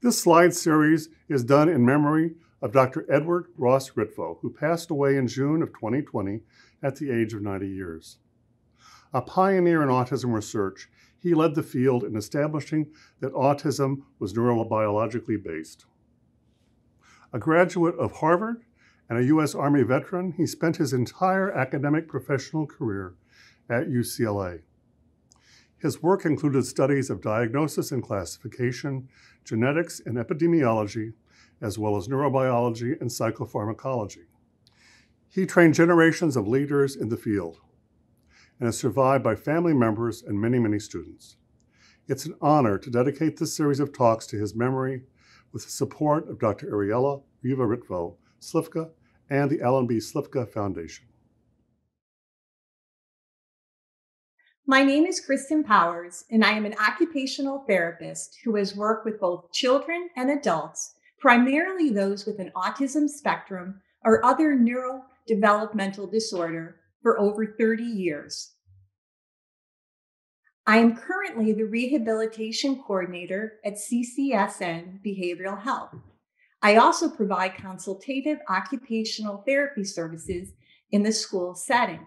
This slide series is done in memory of Dr. Edward Ross Ritvo, who passed away in June of 2020 at the age of 90 years. A pioneer in autism research, he led the field in establishing that autism was neurobiologically based. A graduate of Harvard and a U.S. Army veteran, he spent his entire academic professional career at UCLA. His work included studies of diagnosis and classification, genetics and epidemiology, as well as neurobiology and psychopharmacology. He trained generations of leaders in the field and is survived by family members and many, many students. It's an honor to dedicate this series of talks to his memory with the support of Dr. Ariella Riva Ritvo Slifka and the Alan B. Slifka Foundation. My name is Kristen Powers, and I am an occupational therapist who has worked with both children and adults, primarily those with an autism spectrum or other neurodevelopmental disorder, for over 30 years. I am currently the rehabilitation coordinator at CCSN Behavioral Health. I also provide consultative occupational therapy services in the school setting.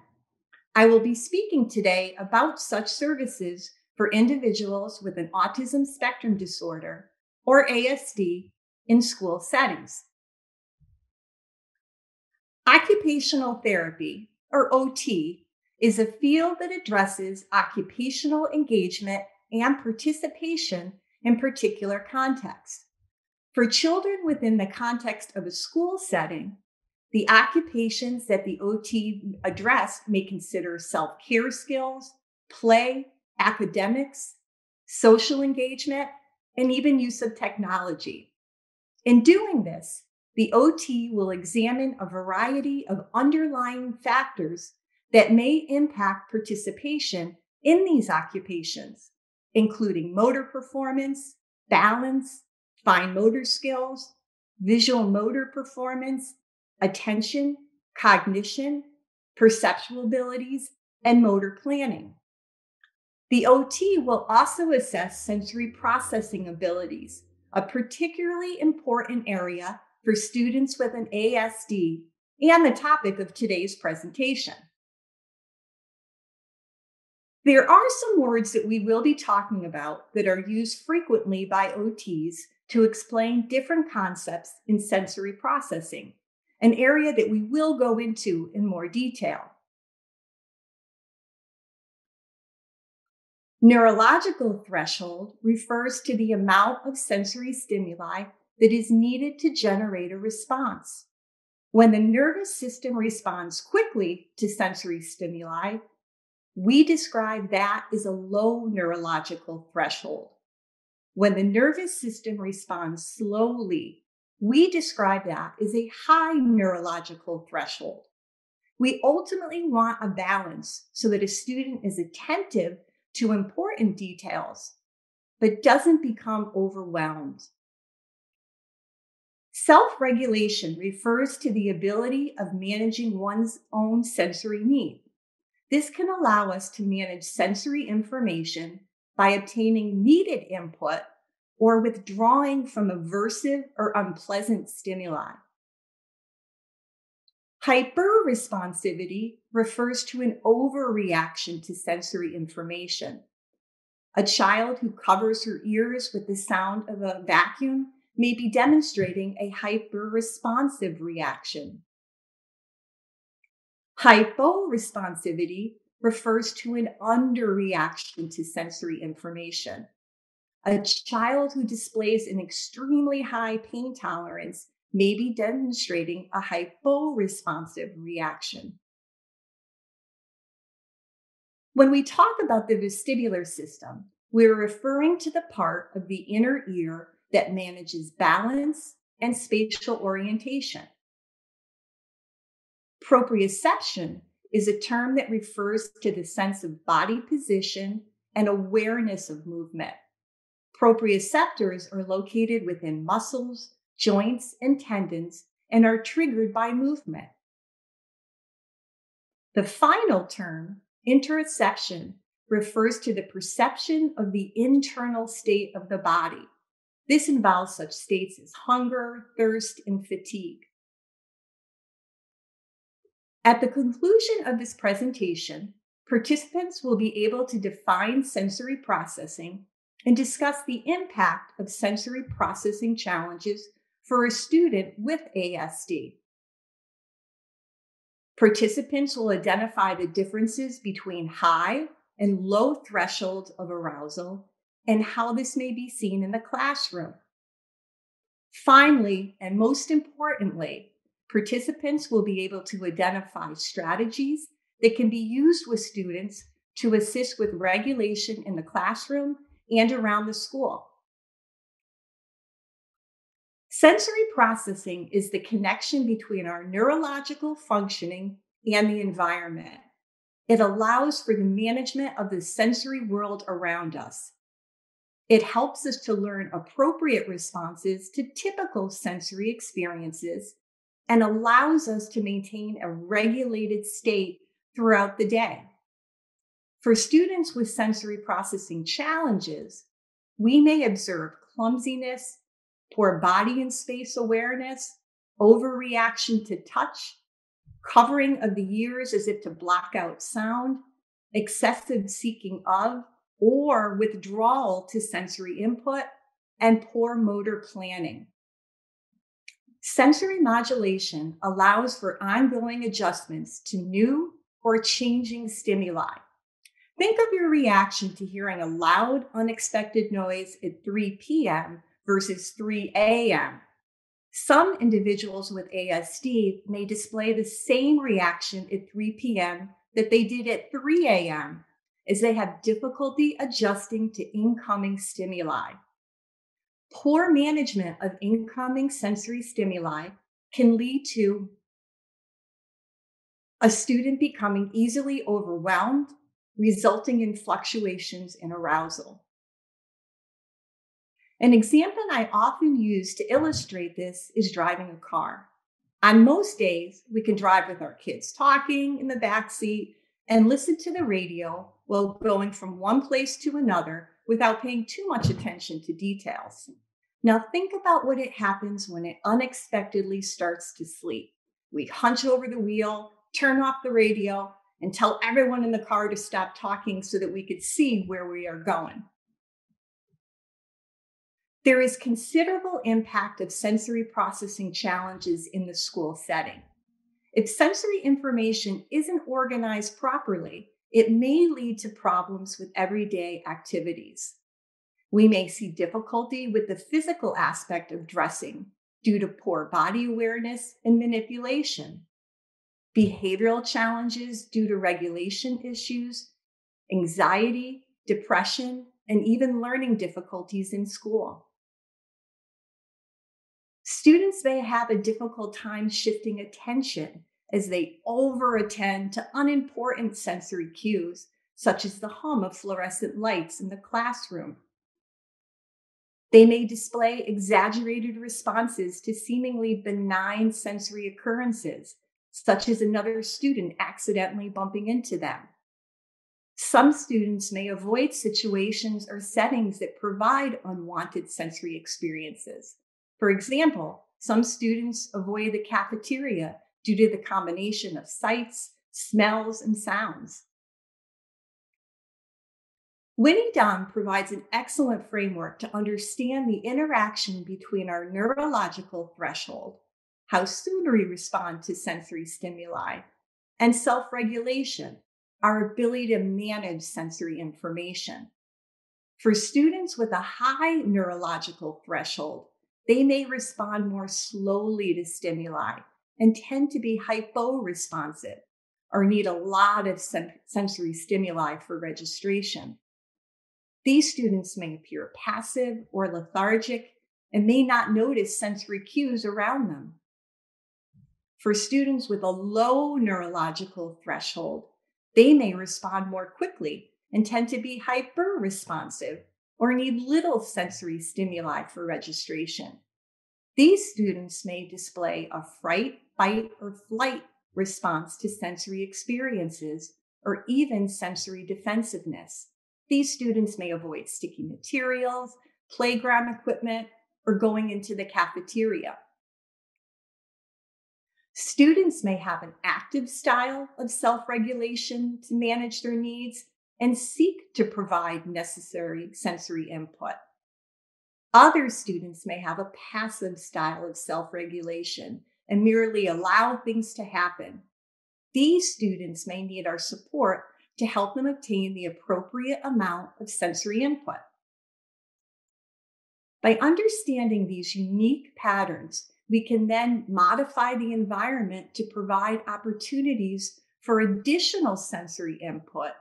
I will be speaking today about such services for individuals with an autism spectrum disorder or ASD in school settings. Occupational therapy, or OT, is a field that addresses occupational engagement and participation in particular contexts. For children within the context of a school setting, the occupations that the OT address may consider self care skills, play, academics, social engagement, and even use of technology. In doing this, the OT will examine a variety of underlying factors that may impact participation in these occupations, including motor performance, balance, fine motor skills, visual motor performance, attention, cognition, perceptual abilities, and motor planning. The OT will also assess sensory processing abilities, a particularly important area for students with an ASD and the topic of today's presentation. There are some words that we will be talking about that are used frequently by OTs to explain different concepts in sensory processing, an area that we will go into in more detail. Neurological threshold refers to the amount of sensory stimuli that is needed to generate a response. When the nervous system responds quickly to sensory stimuli, we describe that as a low neurological threshold. When the nervous system responds slowly we describe that as a high neurological threshold. We ultimately want a balance so that a student is attentive to important details, but doesn't become overwhelmed. Self regulation refers to the ability of managing one's own sensory need. This can allow us to manage sensory information by obtaining needed input or withdrawing from aversive or unpleasant stimuli. Hyperresponsivity refers to an overreaction to sensory information. A child who covers her ears with the sound of a vacuum may be demonstrating a hyperresponsive reaction. Hyporesponsivity refers to an underreaction to sensory information. A child who displays an extremely high pain tolerance may be demonstrating a hyporesponsive reaction. When we talk about the vestibular system, we're referring to the part of the inner ear that manages balance and spatial orientation. Proprioception is a term that refers to the sense of body position and awareness of movement. Proprioceptors are located within muscles, joints, and tendons and are triggered by movement. The final term, interoception, refers to the perception of the internal state of the body. This involves such states as hunger, thirst, and fatigue. At the conclusion of this presentation, participants will be able to define sensory processing and discuss the impact of sensory processing challenges for a student with ASD. Participants will identify the differences between high and low thresholds of arousal and how this may be seen in the classroom. Finally, and most importantly, participants will be able to identify strategies that can be used with students to assist with regulation in the classroom and around the school. Sensory processing is the connection between our neurological functioning and the environment. It allows for the management of the sensory world around us. It helps us to learn appropriate responses to typical sensory experiences and allows us to maintain a regulated state throughout the day. For students with sensory processing challenges, we may observe clumsiness, poor body and space awareness, overreaction to touch, covering of the ears as if to block out sound, excessive seeking of or withdrawal to sensory input, and poor motor planning. Sensory modulation allows for ongoing adjustments to new or changing stimuli. Think of your reaction to hearing a loud, unexpected noise at 3 p.m. versus 3 a.m. Some individuals with ASD may display the same reaction at 3 p.m. that they did at 3 a.m as they have difficulty adjusting to incoming stimuli. Poor management of incoming sensory stimuli can lead to a student becoming easily overwhelmed, resulting in fluctuations in arousal. An example I often use to illustrate this is driving a car. On most days, we can drive with our kids talking in the back seat and listen to the radio while going from one place to another without paying too much attention to details. Now, think about what it happens when it unexpectedly starts to sleep. We hunch over the wheel, turn off the radio, and tell everyone in the car to stop talking so that we could see where we are going. There is considerable impact of sensory processing challenges in the school setting. If sensory information isn't organized properly, it may lead to problems with everyday activities. We may see difficulty with the physical aspect of dressing due to poor body awareness and manipulation, behavioral challenges due to regulation issues, anxiety, depression, and even learning difficulties in school. Students may have a difficult time shifting attention as they overattend to unimportant sensory cues, such as the hum of fluorescent lights in the classroom. They may display exaggerated responses to seemingly benign sensory occurrences, such as another student accidentally bumping into them. Some students may avoid situations or settings that provide unwanted sensory experiences. For example, some students avoid the cafeteria due to the combination of sights, smells, and sounds. Winnie Dunn provides an excellent framework to understand the interaction between our neurological threshold, how soon we respond to sensory stimuli, and self regulation, our ability to manage sensory information. For students with a high neurological threshold, they may respond more slowly to stimuli and tend to be hypo-responsive or need a lot of sen- sensory stimuli for registration. These students may appear passive or lethargic and may not notice sensory cues around them. For students with a low neurological threshold, they may respond more quickly and tend to be hyper responsive or need little sensory stimuli for registration. These students may display a fright, fight, or flight response to sensory experiences, or even sensory defensiveness. These students may avoid sticky materials, playground equipment, or going into the cafeteria. Students may have an active style of self regulation to manage their needs and seek to provide necessary sensory input. Other students may have a passive style of self regulation and merely allow things to happen. These students may need our support to help them obtain the appropriate amount of sensory input. By understanding these unique patterns, we can then modify the environment to provide opportunities for additional sensory input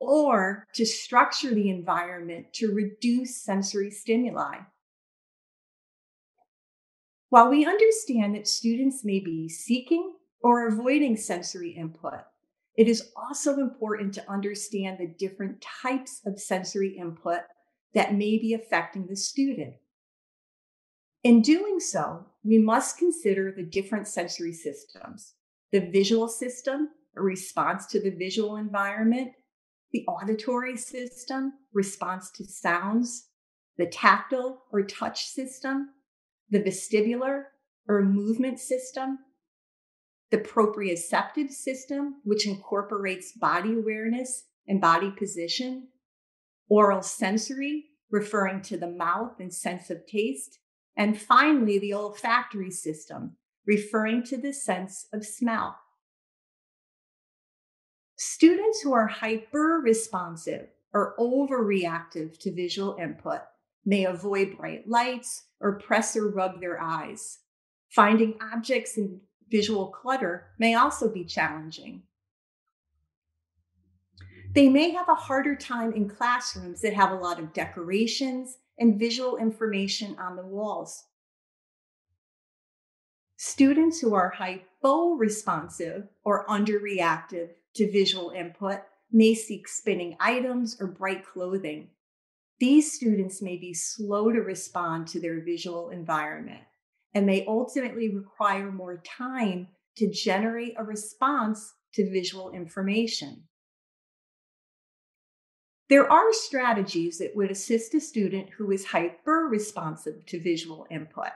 or to structure the environment to reduce sensory stimuli. While we understand that students may be seeking or avoiding sensory input, it is also important to understand the different types of sensory input that may be affecting the student. In doing so, we must consider the different sensory systems the visual system, a response to the visual environment, the auditory system, response to sounds, the tactile or touch system, the vestibular or movement system, the proprioceptive system, which incorporates body awareness and body position, oral sensory, referring to the mouth and sense of taste, and finally, the olfactory system, referring to the sense of smell. Students who are hyper responsive or overreactive to visual input may avoid bright lights or press or rub their eyes. Finding objects in visual clutter may also be challenging. They may have a harder time in classrooms that have a lot of decorations and visual information on the walls. Students who are hypo-responsive or underreactive to visual input may seek spinning items or bright clothing. These students may be slow to respond to their visual environment and may ultimately require more time to generate a response to visual information. There are strategies that would assist a student who is hyper responsive to visual input,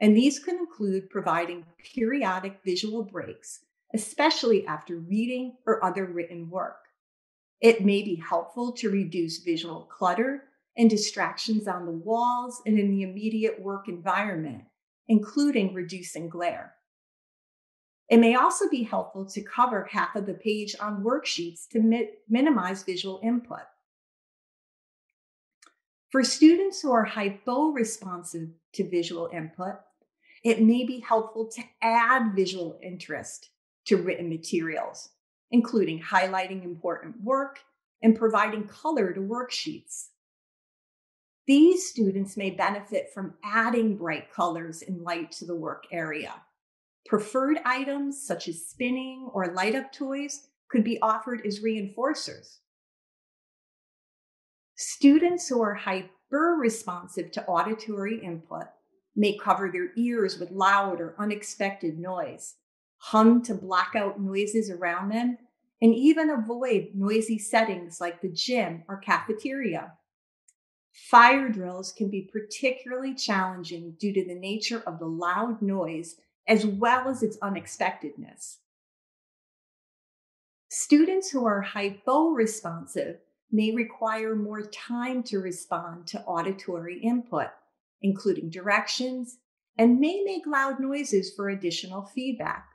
and these can include providing periodic visual breaks, especially after reading or other written work. It may be helpful to reduce visual clutter and distractions on the walls and in the immediate work environment, including reducing glare. It may also be helpful to cover half of the page on worksheets to mi- minimize visual input. For students who are hypo-responsive to visual input, it may be helpful to add visual interest to written materials, including highlighting important work and providing color to worksheets. These students may benefit from adding bright colors and light to the work area. Preferred items such as spinning or light up toys could be offered as reinforcers. Students who are hyper responsive to auditory input may cover their ears with loud or unexpected noise, hum to block out noises around them, and even avoid noisy settings like the gym or cafeteria. Fire drills can be particularly challenging due to the nature of the loud noise as well as its unexpectedness. Students who are hypo-responsive may require more time to respond to auditory input, including directions, and may make loud noises for additional feedback.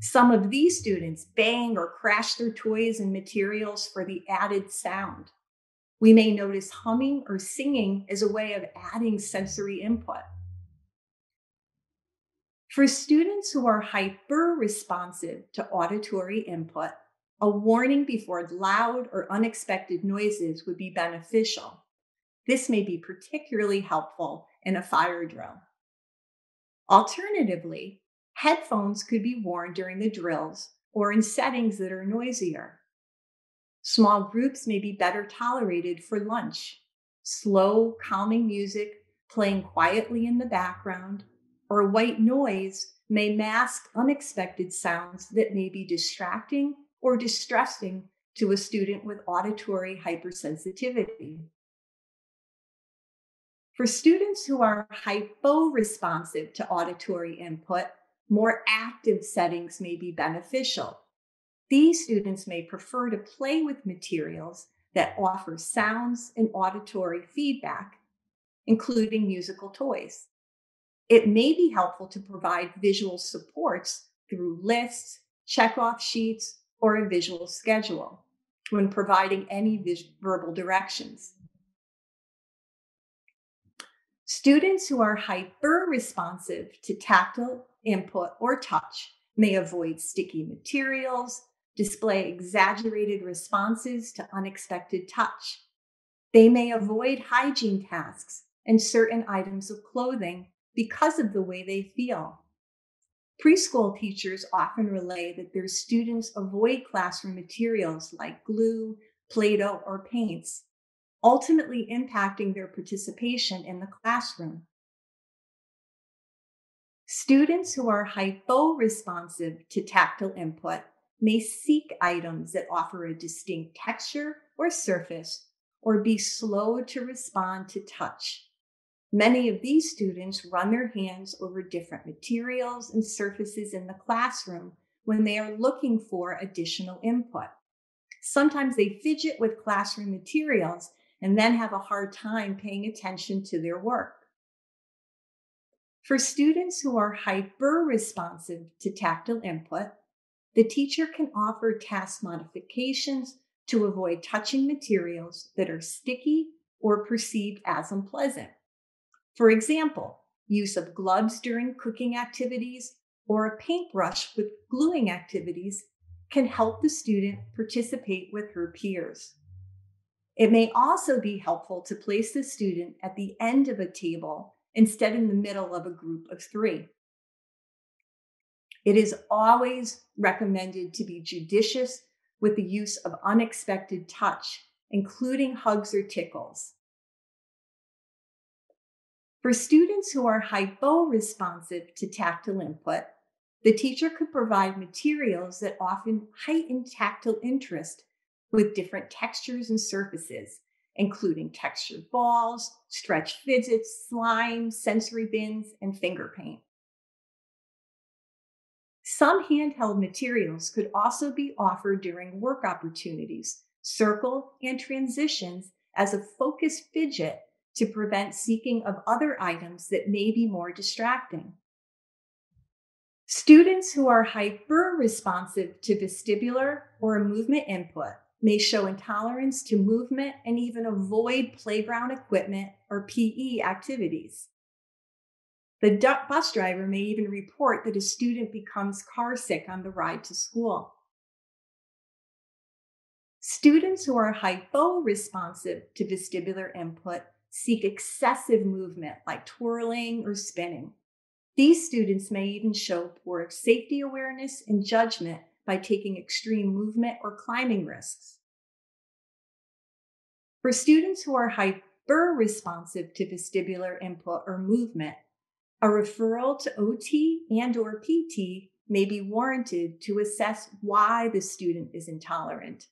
Some of these students bang or crash their toys and materials for the added sound. We may notice humming or singing as a way of adding sensory input. For students who are hyper responsive to auditory input, a warning before loud or unexpected noises would be beneficial. This may be particularly helpful in a fire drill. Alternatively, headphones could be worn during the drills or in settings that are noisier. Small groups may be better tolerated for lunch. Slow, calming music playing quietly in the background or white noise may mask unexpected sounds that may be distracting or distressing to a student with auditory hypersensitivity. For students who are hypo-responsive to auditory input, more active settings may be beneficial. These students may prefer to play with materials that offer sounds and auditory feedback, including musical toys. It may be helpful to provide visual supports through lists, check-off sheets, or a visual schedule when providing any vis- verbal directions. Students who are hyper responsive to tactile input or touch may avoid sticky materials, display exaggerated responses to unexpected touch. They may avoid hygiene tasks and certain items of clothing because of the way they feel. Preschool teachers often relay that their students avoid classroom materials like glue, Play Doh, or paints, ultimately impacting their participation in the classroom. Students who are hypo-responsive to tactile input may seek items that offer a distinct texture or surface or be slow to respond to touch. Many of these students run their hands over different materials and surfaces in the classroom when they are looking for additional input. Sometimes they fidget with classroom materials and then have a hard time paying attention to their work. For students who are hyper responsive to tactile input, the teacher can offer task modifications to avoid touching materials that are sticky or perceived as unpleasant. For example, use of gloves during cooking activities or a paintbrush with gluing activities can help the student participate with her peers. It may also be helpful to place the student at the end of a table instead in the middle of a group of three. It is always recommended to be judicious with the use of unexpected touch, including hugs or tickles. For students who are hypo-responsive to tactile input, the teacher could provide materials that often heighten tactile interest with different textures and surfaces, including textured balls, stretch fidgets, slime, sensory bins, and finger paint. Some handheld materials could also be offered during work opportunities, circle and transitions as a focused fidget to prevent seeking of other items that may be more distracting. Students who are hyper responsive to vestibular or movement input may show intolerance to movement and even avoid playground equipment or PE activities. The bus driver may even report that a student becomes car sick on the ride to school. Students who are hypo responsive to vestibular input seek excessive movement like twirling or spinning. These students may even show poor safety awareness and judgment by taking extreme movement or climbing risks. For students who are hyper responsive to vestibular input or movement, a referral to OT and or PT may be warranted to assess why the student is intolerant.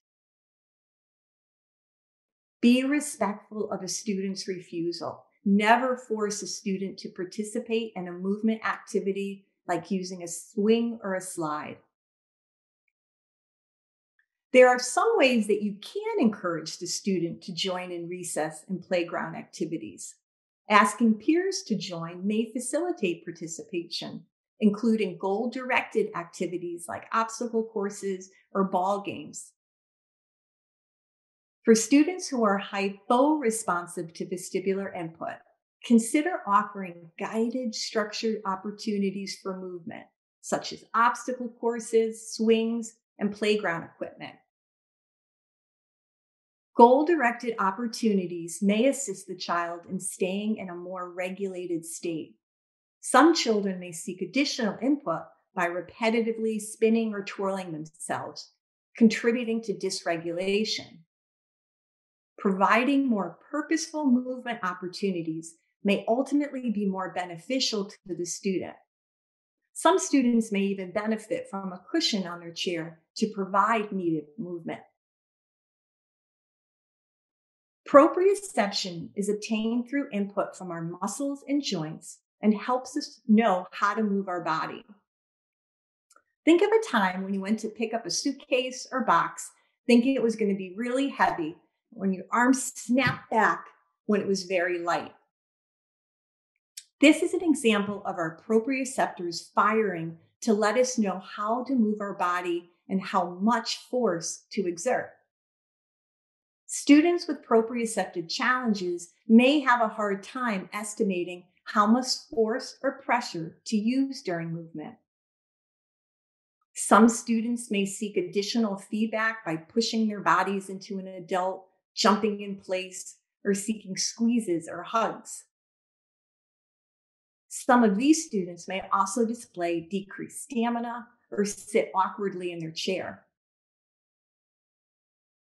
Be respectful of a student's refusal. Never force a student to participate in a movement activity like using a swing or a slide. There are some ways that you can encourage the student to join in recess and playground activities. Asking peers to join may facilitate participation, including goal directed activities like obstacle courses or ball games. For students who are hypo-responsive to vestibular input, consider offering guided, structured opportunities for movement, such as obstacle courses, swings, and playground equipment. Goal directed opportunities may assist the child in staying in a more regulated state. Some children may seek additional input by repetitively spinning or twirling themselves, contributing to dysregulation. Providing more purposeful movement opportunities may ultimately be more beneficial to the student. Some students may even benefit from a cushion on their chair to provide needed movement. Proprioception is obtained through input from our muscles and joints and helps us know how to move our body. Think of a time when you went to pick up a suitcase or box thinking it was going to be really heavy, when your arms snapped back when it was very light. This is an example of our proprioceptors firing to let us know how to move our body and how much force to exert. Students with proprioceptive challenges may have a hard time estimating how much force or pressure to use during movement. Some students may seek additional feedback by pushing their bodies into an adult, jumping in place, or seeking squeezes or hugs. Some of these students may also display decreased stamina or sit awkwardly in their chair.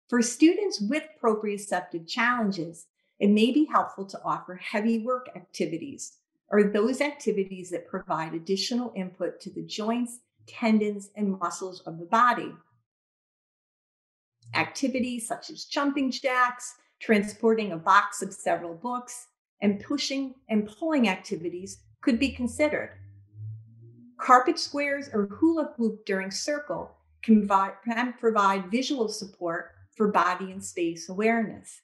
For students with proprioceptive challenges, it may be helpful to offer heavy work activities or those activities that provide additional input to the joints, tendons, and muscles of the body. Activities such as jumping jacks, transporting a box of several books, and pushing and pulling activities could be considered. Carpet squares or hula hoop during circle can provide visual support for body and space awareness.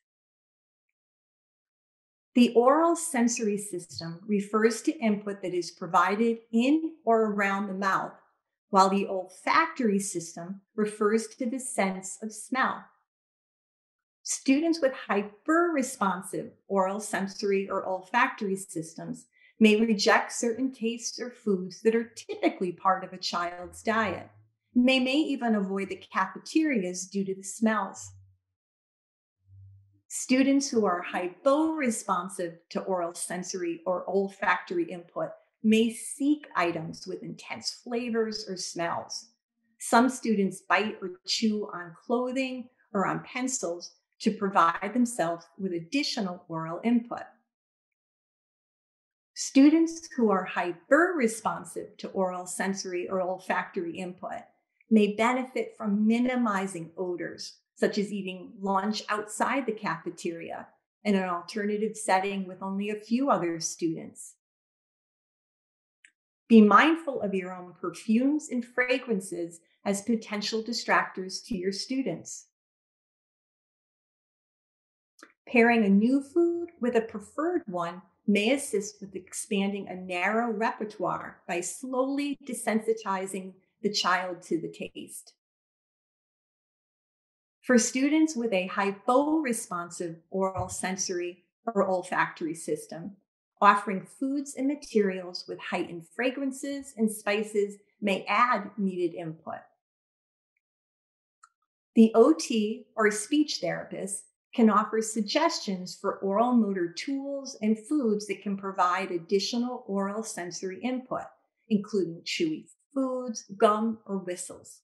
The oral sensory system refers to input that is provided in or around the mouth, while the olfactory system refers to the sense of smell. Students with hyper-responsive oral sensory or olfactory systems may reject certain tastes or foods that are typically part of a child's diet. They may even avoid the cafeterias due to the smells. Students who are hypo-responsive to oral sensory or olfactory input may seek items with intense flavors or smells. Some students bite or chew on clothing or on pencils to provide themselves with additional oral input. Students who are hyper responsive to oral sensory or olfactory input may benefit from minimizing odors such as eating lunch outside the cafeteria in an alternative setting with only a few other students. Be mindful of your own perfumes and fragrances as potential distractors to your students. Pairing a new food with a preferred one may assist with expanding a narrow repertoire by slowly desensitizing the child to the taste. For students with a hypo-responsive oral sensory or olfactory system, offering foods and materials with heightened fragrances and spices may add needed input. The OT or speech therapist can offer suggestions for oral motor tools and foods that can provide additional oral sensory input, including chewy foods, gum, or whistles.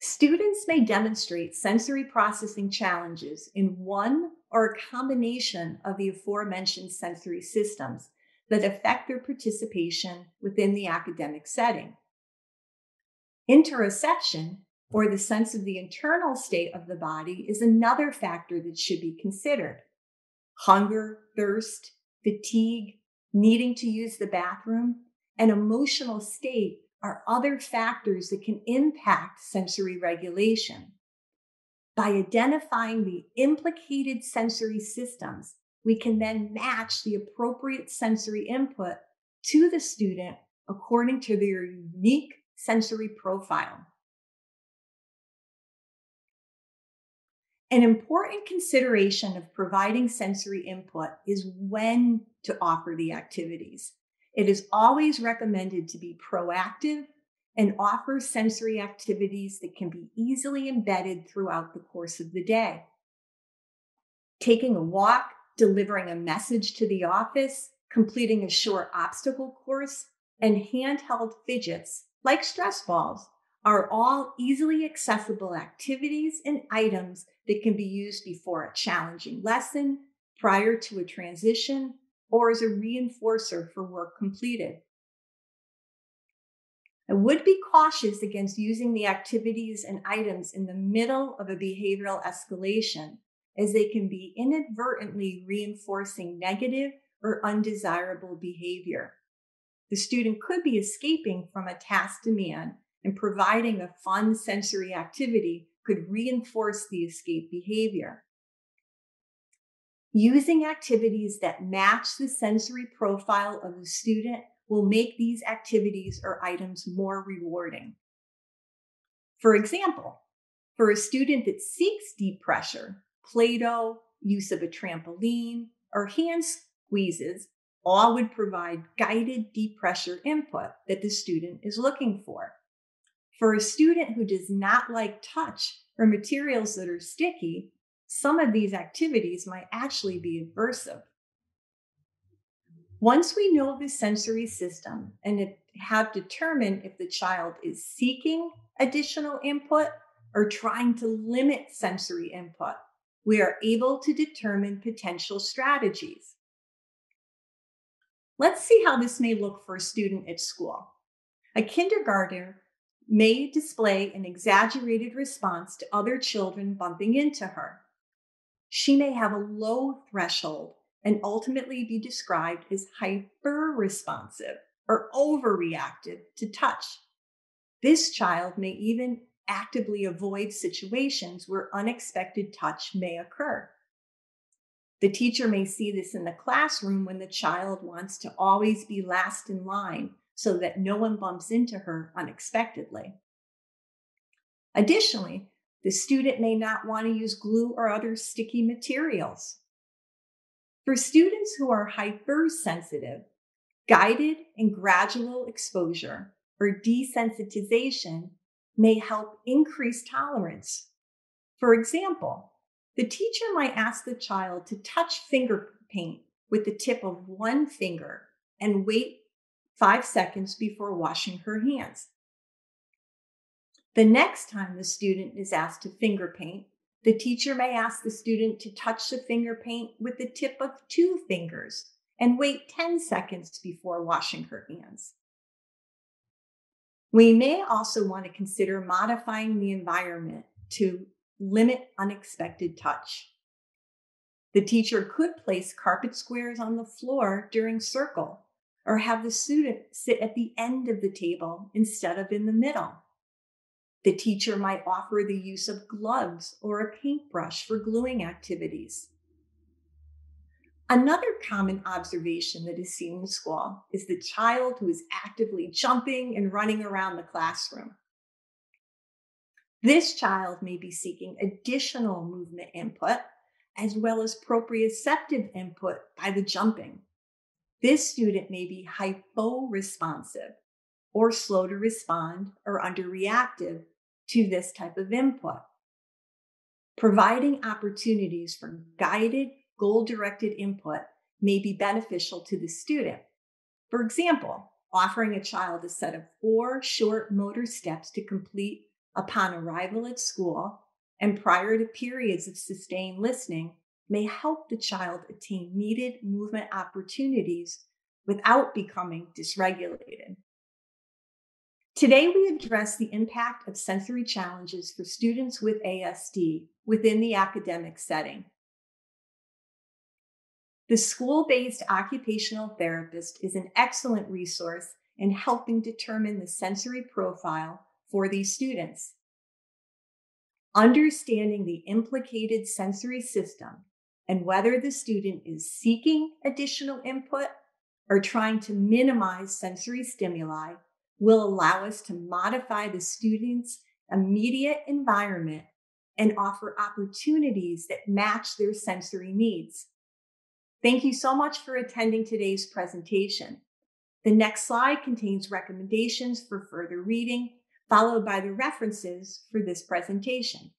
Students may demonstrate sensory processing challenges in one or a combination of the aforementioned sensory systems that affect their participation within the academic setting. Interoception, or the sense of the internal state of the body, is another factor that should be considered. Hunger, thirst, fatigue, needing to use the bathroom, and emotional state are other factors that can impact sensory regulation. By identifying the implicated sensory systems, we can then match the appropriate sensory input to the student according to their unique sensory profile. An important consideration of providing sensory input is when to offer the activities. It is always recommended to be proactive and offer sensory activities that can be easily embedded throughout the course of the day. Taking a walk, delivering a message to the office, completing a short obstacle course, and handheld fidgets like stress balls are all easily accessible activities and items that can be used before a challenging lesson, prior to a transition, or as a reinforcer for work completed. I would be cautious against using the activities and items in the middle of a behavioral escalation, as they can be inadvertently reinforcing negative or undesirable behavior. The student could be escaping from a task demand, and providing a fun sensory activity could reinforce the escape behavior. Using activities that match the sensory profile of the student will make these activities or items more rewarding. For example, for a student that seeks deep pressure, Play Doh, use of a trampoline, or hand squeezes all would provide guided deep pressure input that the student is looking for. For a student who does not like touch or materials that are sticky, some of these activities might actually be aversive. Once we know the sensory system and have determined if the child is seeking additional input or trying to limit sensory input, we are able to determine potential strategies. Let's see how this may look for a student at school. A kindergartner may display an exaggerated response to other children bumping into her. She may have a low threshold and ultimately be described as hyper responsive or overreactive to touch. This child may even actively avoid situations where unexpected touch may occur. The teacher may see this in the classroom when the child wants to always be last in line so that no one bumps into her unexpectedly. Additionally, the student may not want to use glue or other sticky materials. For students who are hypersensitive, guided and gradual exposure or desensitization may help increase tolerance. For example, the teacher might ask the child to touch finger paint with the tip of one finger and wait five seconds before washing her hands. The next time the student is asked to finger paint, the teacher may ask the student to touch the finger paint with the tip of two fingers and wait 10 seconds before washing her hands. We may also want to consider modifying the environment to limit unexpected touch. The teacher could place carpet squares on the floor during circle or have the student sit at the end of the table instead of in the middle. The teacher might offer the use of gloves or a paintbrush for gluing activities. Another common observation that is seen in school is the child who is actively jumping and running around the classroom. This child may be seeking additional movement input as well as proprioceptive input by the jumping. This student may be hypo-responsive or slow to respond or underreactive to this type of input. Providing opportunities for guided, goal directed input may be beneficial to the student. For example, offering a child a set of four short motor steps to complete upon arrival at school and prior to periods of sustained listening may help the child attain needed movement opportunities without becoming dysregulated. Today, we address the impact of sensory challenges for students with ASD within the academic setting. The school based occupational therapist is an excellent resource in helping determine the sensory profile for these students. Understanding the implicated sensory system and whether the student is seeking additional input or trying to minimize sensory stimuli will allow us to modify the student's immediate environment and offer opportunities that match their sensory needs. Thank you so much for attending today's presentation. The next slide contains recommendations for further reading followed by the references for this presentation.